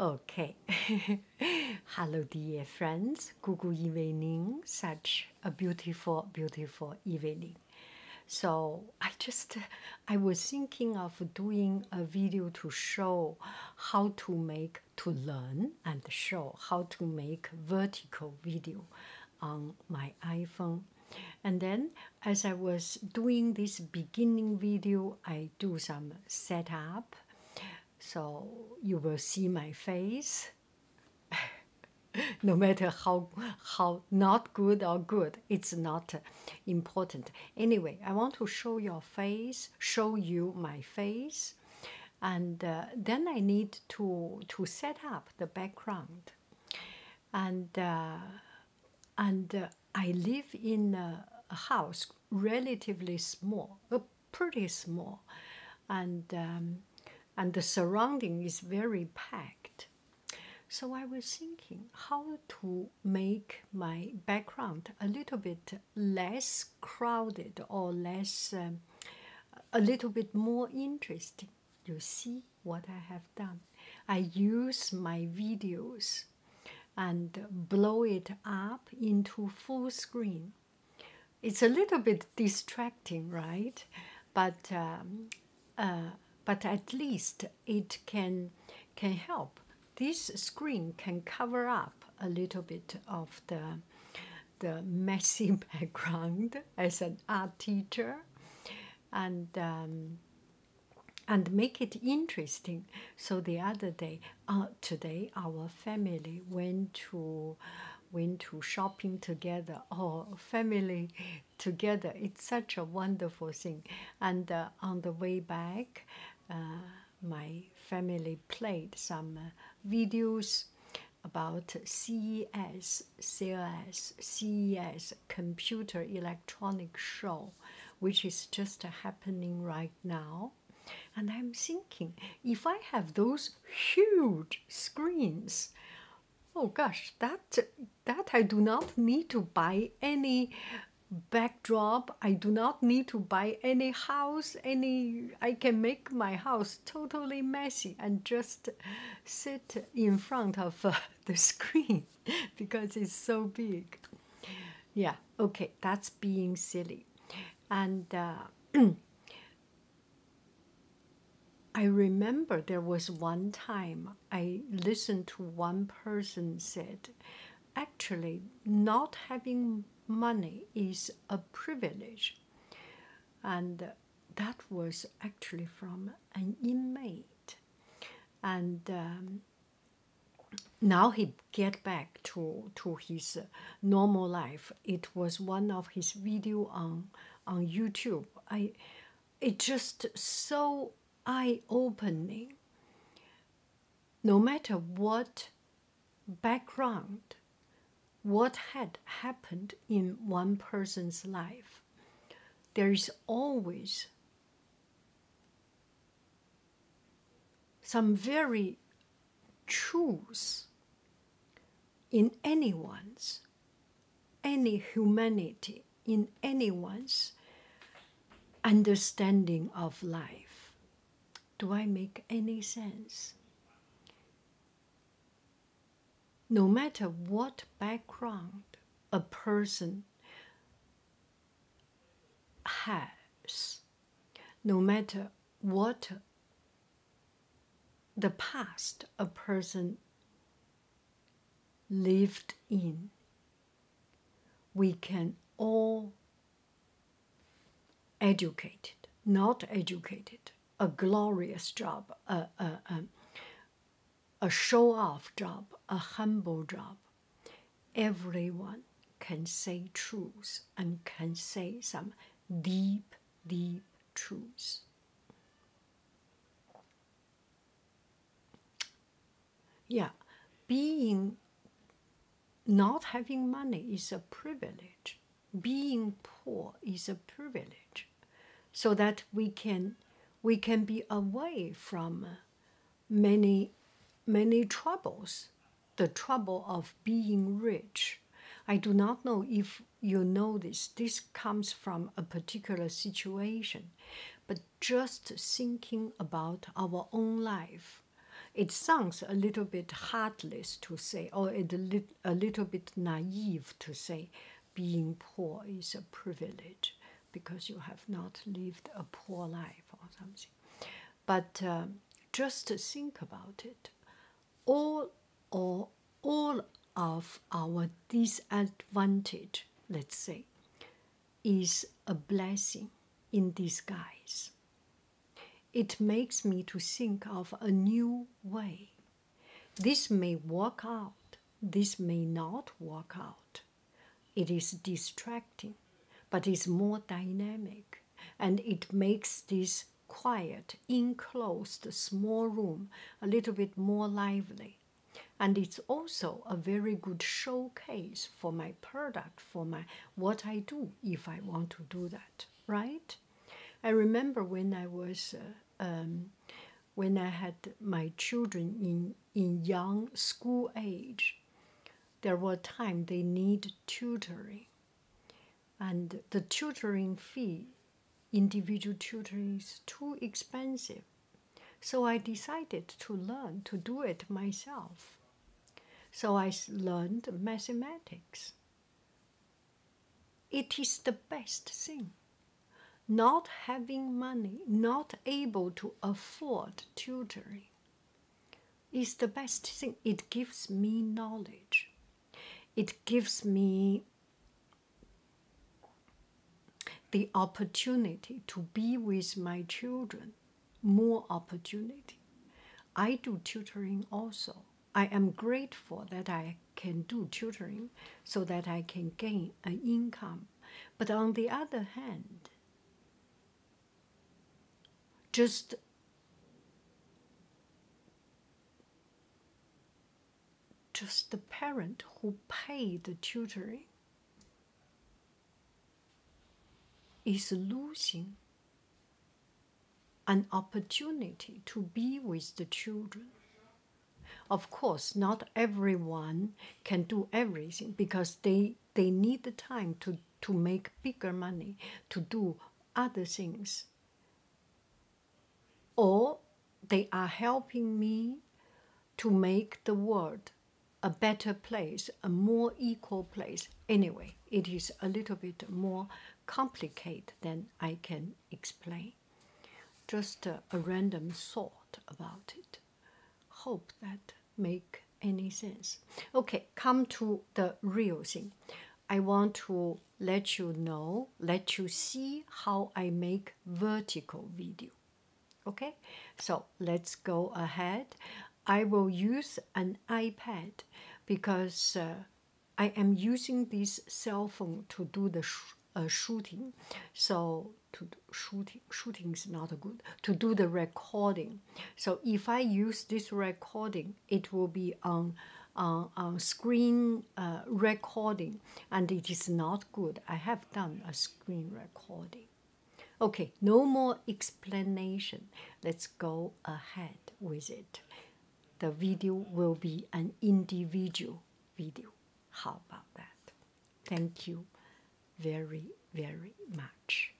Okay. Hello, dear friends. Google evening. Such a beautiful, beautiful evening. So I just, I was thinking of doing a video to show how to make, to learn and show how to make vertical video on my iPhone. And then as I was doing this beginning video, I do some setup so you will see my face. no matter how how not good or good, it's not important. Anyway, I want to show your face, show you my face, and uh, then I need to to set up the background, and uh, and uh, I live in a, a house relatively small, uh, pretty small, and um, and the surrounding is very packed. So I was thinking how to make my background a little bit less crowded or less, um, a little bit more interesting. You see what I have done. I use my videos and blow it up into full screen. It's a little bit distracting, right? But um, uh, but at least it can can help. This screen can cover up a little bit of the the messy background as an art teacher, and um, and make it interesting. So the other day, uh, today, our family went to went to shopping together or family together. It's such a wonderful thing. And uh, on the way back, uh, my family played some uh, videos about CES, CES, CES, Computer Electronic Show, which is just happening right now. And I'm thinking, if I have those huge screens, oh gosh, that that I do not need to buy any backdrop. I do not need to buy any house, any I can make my house totally messy and just sit in front of uh, the screen because it's so big. Yeah, okay, that's being silly. And uh, I remember there was one time I listened to one person said, actually not having money is a privilege. And that was actually from an inmate. And um, now he get back to, to his normal life. It was one of his video on, on YouTube. I, it just so eye-opening. No matter what background what had happened in one person's life, there is always some very truth in anyone's, any humanity in anyone's understanding of life. Do I make any sense? No matter what background a person has, no matter what the past a person lived in, we can all educated, not educated, a glorious job, a, a, a, a show off job, a humble job. Everyone can say truth and can say some deep, deep truths. Yeah, being not having money is a privilege. Being poor is a privilege, so that we can we can be away from many many troubles. The trouble of being rich. I do not know if you know this. This comes from a particular situation, but just thinking about our own life, it sounds a little bit heartless to say, or a, little bit naive to say, being poor is a privilege because you have not lived a poor life or something. But um, just think about it. All or all of our disadvantage, let's say, is a blessing in disguise. It makes me to think of a new way. This may work out, this may not work out. It is distracting, but it's more dynamic, and it makes this quiet, enclosed, small room a little bit more lively. And it's also a very good showcase for my product, for my what I do if I want to do that, right? I remember when I was uh, um, when I had my children in in young school age, there were times they need tutoring, and the tutoring fee, individual tutoring is too expensive, so I decided to learn to do it myself. So I learned mathematics. It is the best thing not having money, not able to afford tutoring, is the best thing. It gives me knowledge. It gives me the opportunity to be with my children, more opportunity. I do tutoring also. I am grateful that I can do tutoring so that I can gain an income. But on the other hand, just just the parent who paid the tutoring is losing an opportunity to be with the children. Of course, not everyone can do everything because they, they need the time to, to make bigger money, to do other things or they are helping me to make the world a better place, a more equal place. Anyway, it is a little bit more complicated than I can explain. Just a, a random thought about it. Hope that make any sense. Okay, come to the real thing. I want to let you know, let you see how I make vertical video okay so let's go ahead I will use an iPad because uh, I am using this cell phone to do the sh uh, shooting. So to shooting shooting is not good. To do the recording. So if I use this recording it will be on uh, on screen uh, recording and it is not good. I have done a screen recording. Okay, no more explanation. Let's go ahead with it. The video will be an individual video. How about that? Thank you very, very much.